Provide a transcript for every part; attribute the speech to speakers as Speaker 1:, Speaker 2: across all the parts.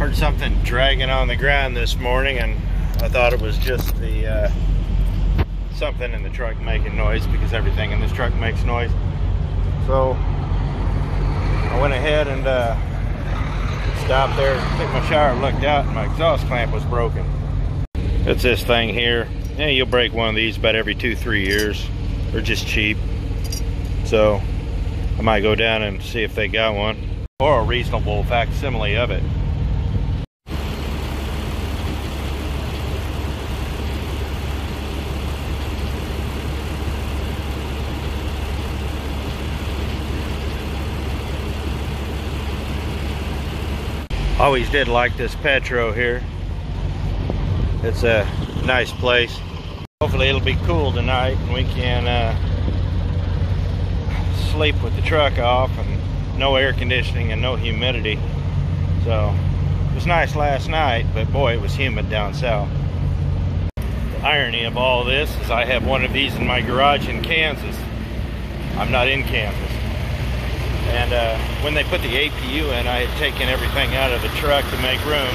Speaker 1: Heard something dragging on the ground this morning and I thought it was just the uh, something in the truck making noise because everything in this truck makes noise. So I went ahead and uh, stopped there, took my shower, looked out, and my exhaust clamp was broken. It's this thing here. Yeah, you'll break one of these about every two, three years. They're just cheap. So I might go down and see if they got one or a reasonable facsimile of it. Always did like this Petro here. It's a nice place. Hopefully it'll be cool tonight and we can uh, sleep with the truck off and no air conditioning and no humidity. So it was nice last night, but boy, it was humid down south. The irony of all this is I have one of these in my garage in Kansas. I'm not in Kansas. And uh, when they put the APU in, I had taken everything out of the truck to make room.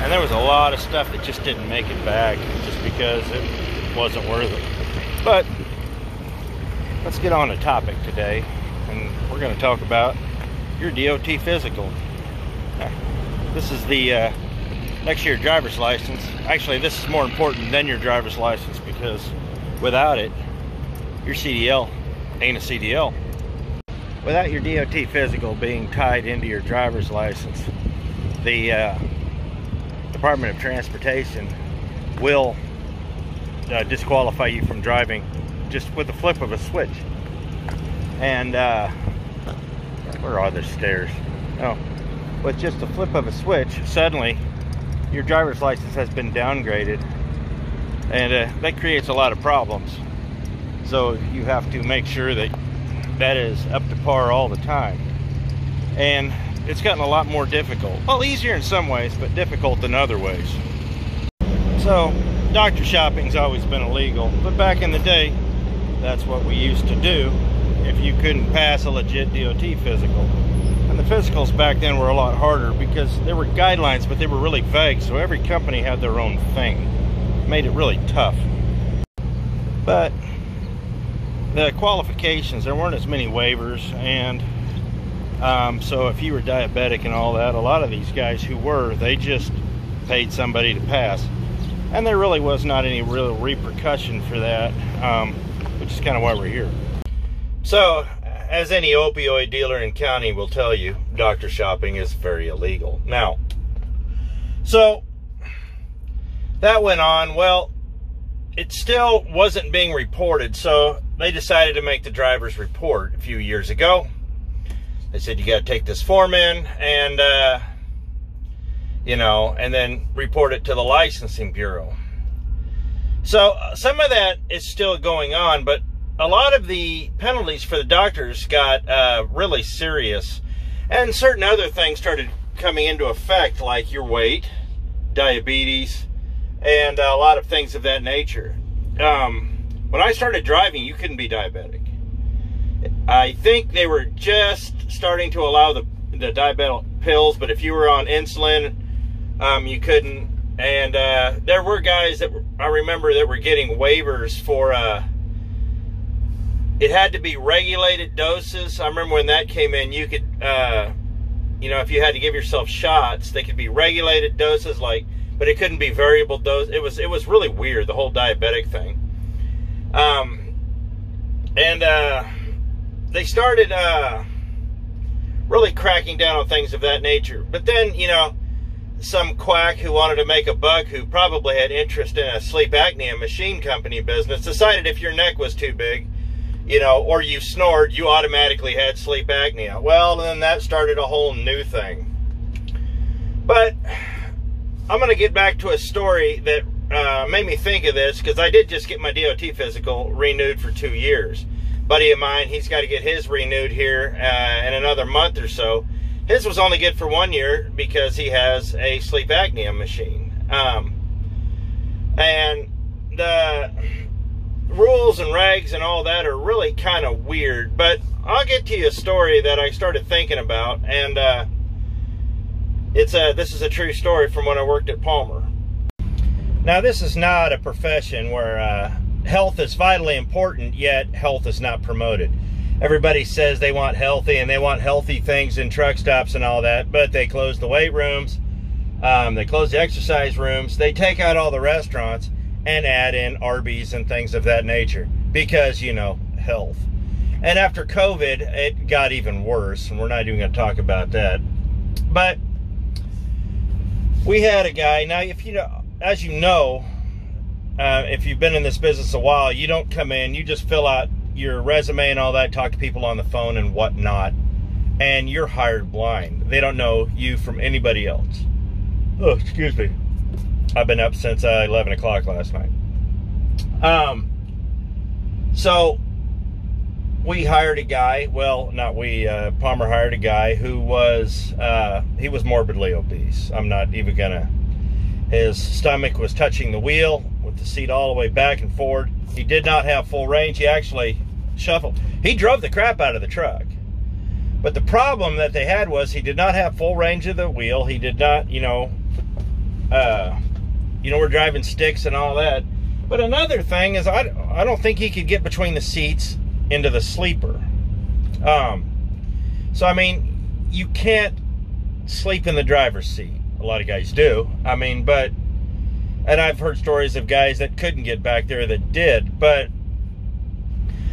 Speaker 1: And there was a lot of stuff that just didn't make it back just because it wasn't worth it. But let's get on a topic today. And we're going to talk about your DOT physical. This is the uh, next year driver's license. Actually, this is more important than your driver's license because without it, your CDL ain't a CDL without your DOT physical being tied into your driver's license, the uh, Department of Transportation will uh, disqualify you from driving just with the flip of a switch. And uh, where are the stairs? Oh, with just the flip of a switch, suddenly your driver's license has been downgraded, and uh, that creates a lot of problems. So you have to make sure that that is up to par all the time. And it's gotten a lot more difficult. Well, easier in some ways, but difficult in other ways. So, doctor shopping's always been illegal, but back in the day, that's what we used to do if you couldn't pass a legit DOT physical. And the physicals back then were a lot harder because there were guidelines, but they were really vague, so every company had their own thing. It made it really tough. But the qualifications, there weren't as many waivers, and um, so if you were diabetic and all that, a lot of these guys who were, they just paid somebody to pass. And there really was not any real repercussion for that, um, which is kind of why we're here. So, as any opioid dealer in county will tell you, doctor shopping is very illegal. Now, so that went on. Well, it still wasn't being reported, so they decided to make the driver's report a few years ago. They said you got to take this form in and, uh, you know, and then report it to the licensing bureau. So some of that is still going on, but a lot of the penalties for the doctors got uh, really serious, and certain other things started coming into effect, like your weight, diabetes, and a lot of things of that nature. Um, when I started driving, you couldn't be diabetic. I think they were just starting to allow the, the diabetic pills, but if you were on insulin, um, you couldn't. And uh, there were guys that were, I remember that were getting waivers for. Uh, it had to be regulated doses. I remember when that came in, you could, uh, you know, if you had to give yourself shots, they could be regulated doses, like but it couldn't be variable dose. It was it was really weird the whole diabetic thing. Um, and uh, they started uh, really cracking down on things of that nature. But then you know, some quack who wanted to make a buck, who probably had interest in a sleep apnea machine company business, decided if your neck was too big. You know, or you snored, you automatically had sleep apnea. Well, then that started a whole new thing. But I'm going to get back to a story that uh, made me think of this because I did just get my DOT physical renewed for two years. Buddy of mine, he's got to get his renewed here uh, in another month or so. His was only good for one year because he has a sleep apnea machine. Um, and the rules and regs and all that are really kind of weird. But I'll get to you a story that I started thinking about. And uh, It's a, this is a true story from when I worked at Palmer. Now, this is not a profession where uh, health is vitally important, yet health is not promoted. Everybody says they want healthy and they want healthy things in truck stops and all that, but they close the weight rooms, um, they close the exercise rooms, they take out all the restaurants and add in Arby's and things of that nature because, you know, health. And after COVID, it got even worse, and we're not even going to talk about that. But we had a guy. Now, if you know, as you know, uh, if you've been in this business a while, you don't come in, you just fill out your resume and all that, talk to people on the phone and whatnot, and you're hired blind. They don't know you from anybody else. Oh, excuse me. I've been up since uh, 11 o'clock last night. Um, so we hired a guy. Well, not we. Uh, Palmer hired a guy who was uh, he was morbidly obese. I'm not even gonna. His stomach was touching the wheel with the seat all the way back and forward. He did not have full range. He actually shuffled. He drove the crap out of the truck. But the problem that they had was he did not have full range of the wheel. He did not, you know, uh, you know, we're driving sticks and all that. But another thing is, I, I don't think he could get between the seats into the sleeper. Um, so, I mean, you can't sleep in the driver's seat. A lot of guys do. I mean, but, and I've heard stories of guys that couldn't get back there that did. But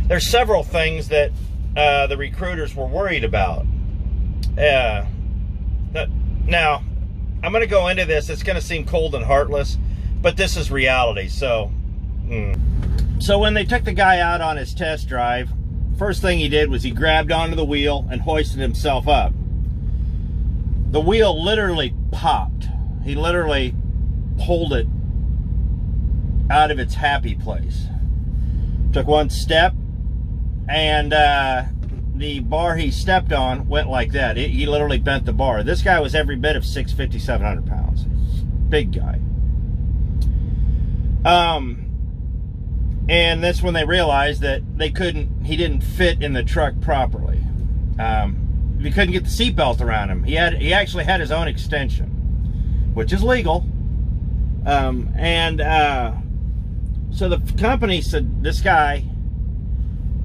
Speaker 1: there's several things that uh, the recruiters were worried about. Uh, that, now, I'm going to go into this. It's going to seem cold and heartless, but this is reality. So, mm. So when they took the guy out on his test drive, first thing he did was he grabbed onto the wheel and hoisted himself up. The wheel literally popped. He literally pulled it out of its happy place. Took one step, and uh, the bar he stepped on went like that. It, he literally bent the bar. This guy was every bit of 650, 700 pounds. Big guy. Um, and that's when they realized that they couldn't he didn't fit in the truck properly. Um, he couldn't get the seatbelt around him. He had he actually had his own extension which is legal. Um, and uh, so the company said this guy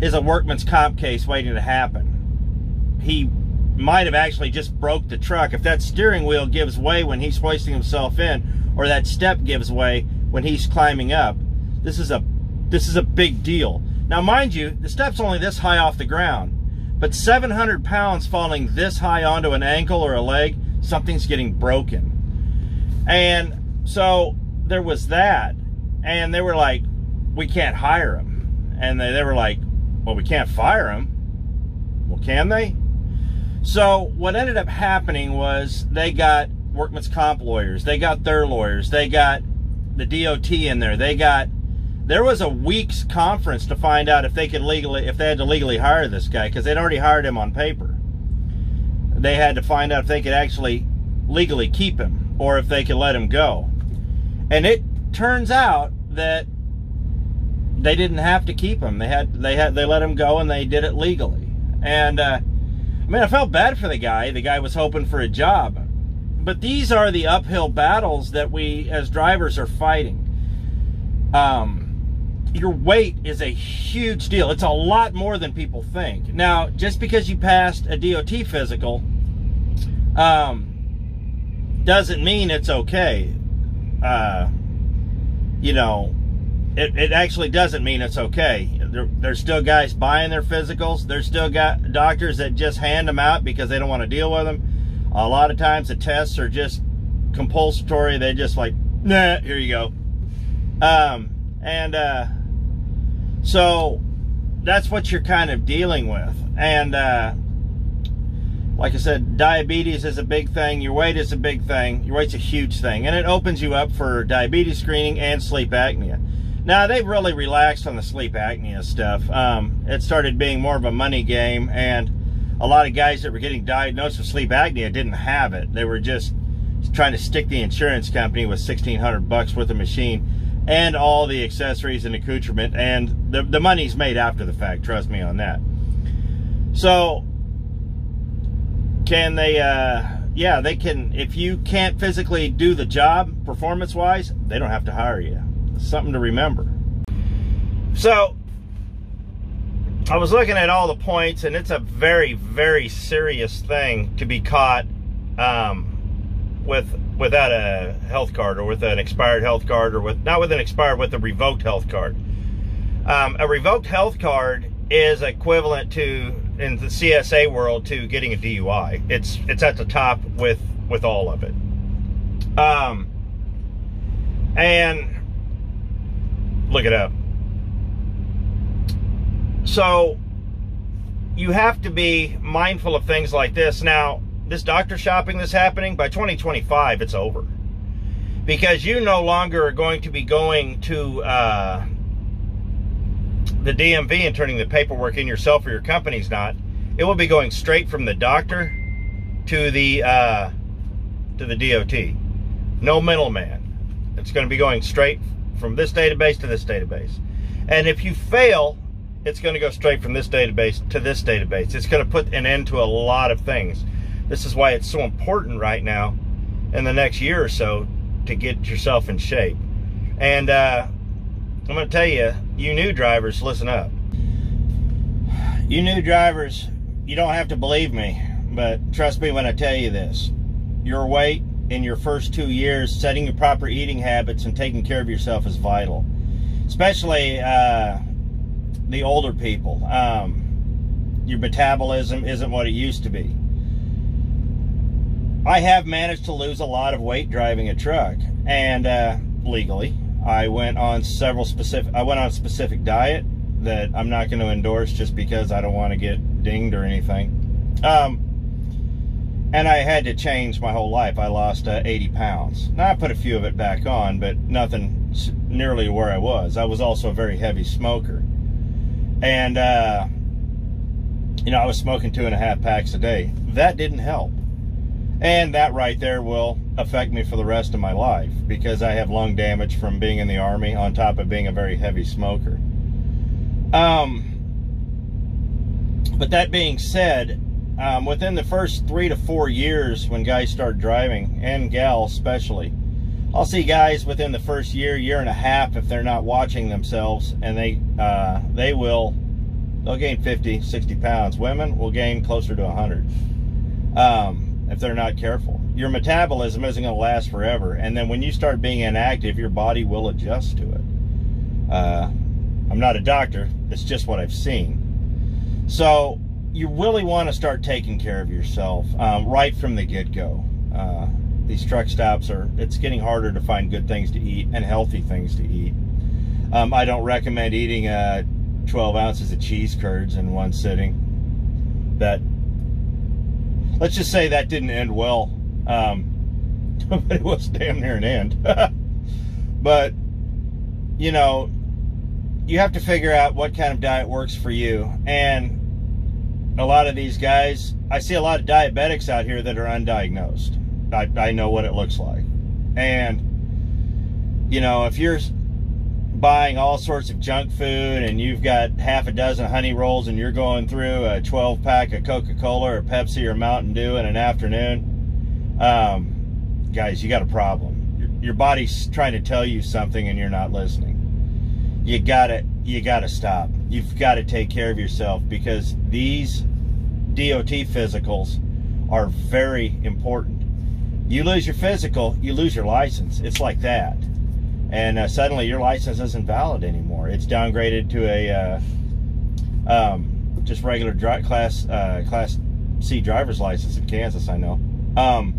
Speaker 1: is a workman's comp case waiting to happen. He might have actually just broke the truck. If that steering wheel gives way when he's hoisting himself in or that step gives way when he's climbing up this is a this is a big deal. Now, mind you, the step's only this high off the ground, but 700 pounds falling this high onto an ankle or a leg, something's getting broken. And so there was that. And they were like, we can't hire him. And they, they were like, well, we can't fire him. Well, can they? So what ended up happening was they got workman's comp lawyers. They got their lawyers. They got the DOT in there. They got there was a week's conference to find out if they could legally, if they had to legally hire this guy, because they'd already hired him on paper. They had to find out if they could actually legally keep him or if they could let him go. And it turns out that they didn't have to keep him. They had they had they let him go and they did it legally. And uh, I mean, I felt bad for the guy. The guy was hoping for a job. But these are the uphill battles that we as drivers are fighting. Um, your weight is a huge deal. It's a lot more than people think. Now, just because you passed a DOT physical um, doesn't mean it's okay. Uh, you know, it, it actually doesn't mean it's okay. There, there's still guys buying their physicals. There's still got doctors that just hand them out because they don't want to deal with them. A lot of times the tests are just compulsory. They just like, nah, here you go. Um, and uh, so that's what you're kind of dealing with. And uh, like I said, diabetes is a big thing. Your weight is a big thing. Your weight's a huge thing. And it opens you up for diabetes screening and sleep apnea. Now, they've really relaxed on the sleep apnea stuff. Um, it started being more of a money game. And a lot of guys that were getting diagnosed with sleep apnea didn't have it. They were just trying to stick the insurance company with 1600 bucks worth of machine and all the accessories and accoutrement and the, the money's made after the fact trust me on that so can they uh yeah, they can. If you can't physically do the job performance wise, they don't have to hire you. Something to remember. So, I was looking at all the points, and it's a very, very serious thing to be caught um, with without a health card or with an expired health card or with not with an expired with a revoked health card. Um, a revoked health card is equivalent to in the CSA world to getting a DUI. It's it's at the top with with all of it. Um, and look it up. So you have to be mindful of things like this. Now, this doctor shopping that's happening by 2025, it's over because you no longer are going to be going to uh, the DMV and turning the paperwork in yourself or your company's not. It will be going straight from the doctor to the uh, to the DOT. No middleman. It's going to be going straight from this database to this database. And if you fail, it's going to go straight from this database to this database. It's going to put an end to a lot of things. This is why it's so important right now in the next year or so to get yourself in shape. And uh, I'm going to tell you, you new drivers, listen up. You new drivers, you don't have to believe me, but trust me when I tell you this. Your weight in your first two years, setting your proper eating habits and taking care of yourself is vital. Especially uh, the older people. Um, your metabolism isn't what it used to be. I have managed to lose a lot of weight driving a truck, and uh, legally. I went on several specific. I went on a specific diet that I'm not going to endorse just because I don't want to get dinged or anything. Um, and I had to change my whole life. I lost uh, 80 pounds. Now I put a few of it back on, but nothing nearly where I was. I was also a very heavy smoker, and uh, you know I was smoking two and a half packs a day. That didn't help, and that right there will affect me for the rest of my life because I have lung damage from being in the army on top of being a very heavy smoker. Um, but that being said, um, within the first three to four years when guys start driving, and gals especially, I'll see guys within the first year, year and a half, if they're not watching themselves, and they uh, they will they'll gain 50, 60 pounds. Women will gain closer to 100 um, if they're not careful. Your metabolism isn't going to last forever, and then when you start being inactive, your body will adjust to it. Uh, I'm not a doctor. It's just what I've seen. So you really want to start taking care of yourself um, right from the get-go. Uh, these truck stops are, it's getting harder to find good things to eat and healthy things to eat. Um, I don't recommend eating uh, 12 ounces of cheese curds in one sitting. That, let's just say that didn't end well. Um, but it was damn near an end. but, you know, you have to figure out what kind of diet works for you. And a lot of these guys, I see a lot of diabetics out here that are undiagnosed. I, I know what it looks like. And, you know, if you're buying all sorts of junk food and you've got half a dozen honey rolls and you're going through a 12 pack of Coca-Cola or Pepsi or Mountain Dew in an afternoon, um, guys, you got a problem. Your, your body's trying to tell you something and you're not listening you gotta you gotta stop. You've got to take care of yourself because these DOT physicals are very important. You lose your physical, you lose your license. It's like that, and uh, suddenly your license isn't valid anymore. It's downgraded to a uh, um, just regular class uh, class C driver's license in Kansas. I know. Um,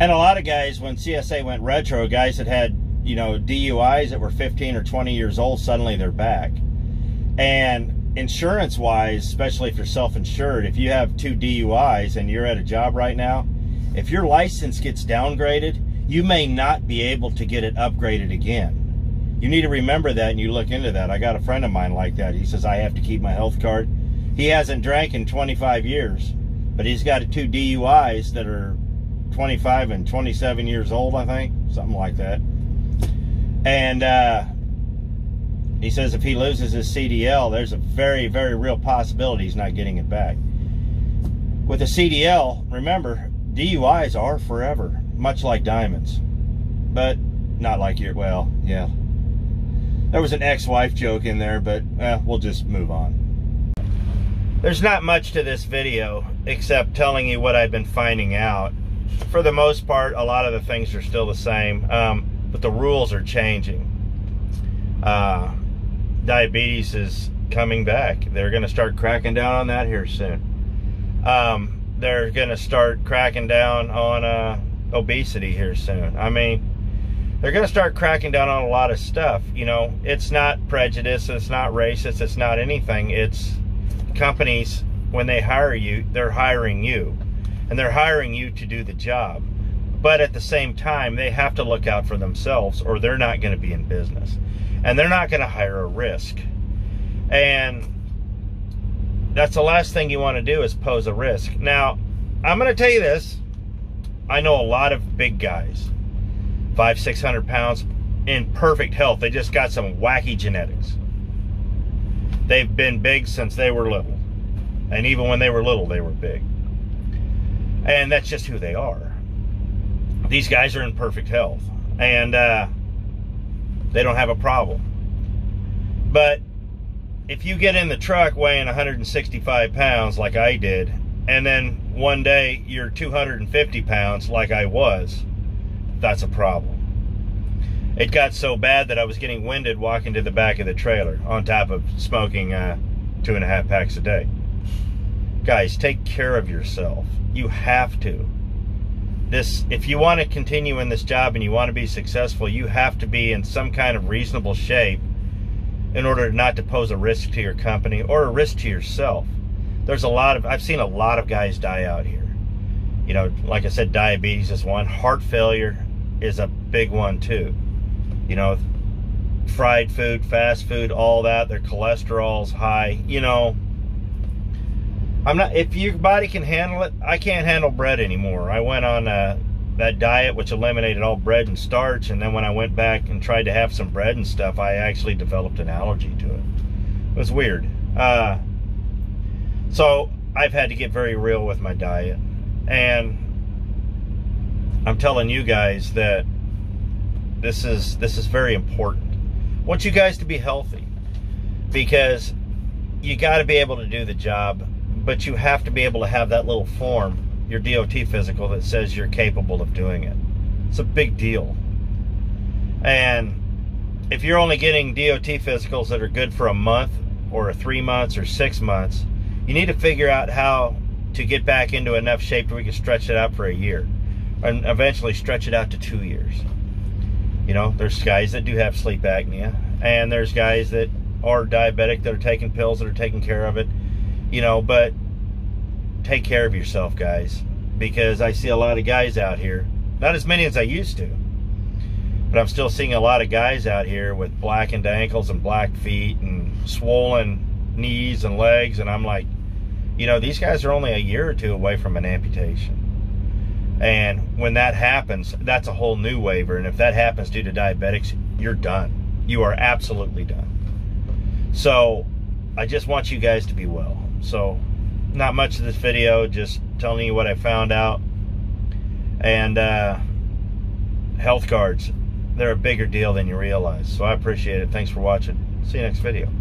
Speaker 1: and a lot of guys, when CSA went retro, guys that had you know, DUIs that were 15 or 20 years old, suddenly they're back. And insurance wise, especially if you're self insured, if you have two DUIs and you're at a job right now, if your license gets downgraded, you may not be able to get it upgraded again. You need to remember that and you look into that. I got a friend of mine like that. He says, I have to keep my health card. He hasn't drank in 25 years, but he's got two DUIs that are 25 and 27 years old, I think, something like that. And uh, he says if he loses his CDL, there's a very, very real possibility he's not getting it back. with a CDL, remember, DUIs are forever, much like diamonds. But not like your, well, yeah. There was an ex-wife joke in there, but eh, we'll just move on. There's not much to this video except telling you what I've been finding out. For the most part, a lot of the things are still the same, um, but the rules are changing. Uh, diabetes is coming back. They're going to start cracking down on that here soon. Um, they're going to start cracking down on uh, obesity here soon. I mean, they're going to start cracking down on a lot of stuff. You know, it's not prejudice, it's not racist, it's not anything. It's companies, when they hire you, they're hiring you. And they're hiring you to do the job. But at the same time, they have to look out for themselves or they're not going to be in business. And they're not going to hire a risk. And that's the last thing you want to do is pose a risk. Now, I'm going to tell you this. I know a lot of big guys, five, 600 pounds in perfect health. They just got some wacky genetics. They've been big since they were little. And even when they were little, they were big. And that's just who they are. These guys are in perfect health. And uh, they don't have a problem. But if you get in the truck weighing 165 pounds like I did, and then one day you're 250 pounds like I was, that's a problem. It got so bad that I was getting winded walking to the back of the trailer on top of smoking uh, two and a half packs a day. Guys, take care of yourself. You have to. This, if you want to continue in this job and you want to be successful, you have to be in some kind of reasonable shape in order not to pose a risk to your company or a risk to yourself. There's a lot of, I've seen a lot of guys die out here. You know, like I said, diabetes is one, heart failure is a big one too. You know, fried food, fast food, all that, their cholesterol's high. You know, I'm not, if your body can handle it, I can't handle bread anymore. I went on uh, that diet, which eliminated all bread and starch. And then when I went back and tried to have some bread and stuff, I actually developed an allergy to it. It was weird. Uh, so I've had to get very real with my diet. And I'm telling you guys that this is this is very important. I want you guys to be healthy because you got to be able to do the job, but you have to be able to have that little form your DOT physical that says you're capable of doing it. It's a big deal. And if you're only getting DOT physicals that are good for a month or three months or six months, you need to figure out how to get back into enough shape where we can stretch it out for a year and eventually stretch it out to two years. You know, there's guys that do have sleep apnea and there's guys that are diabetic that are taking pills that are taking care of it. You know, but take care of yourself, guys, because I see a lot of guys out here, not as many as I used to, but I'm still seeing a lot of guys out here with blackened ankles and black feet and swollen knees and legs, and I'm like, you know, these guys are only a year or two away from an amputation. And when that happens, that's a whole new waiver. And if that happens due to diabetics, you're done. You are absolutely done. So I just want you guys to be well. So not much of this video, just telling you what I found out. And uh, health cards, they're a bigger deal than you realize. So I appreciate it. Thanks for watching. See you next video.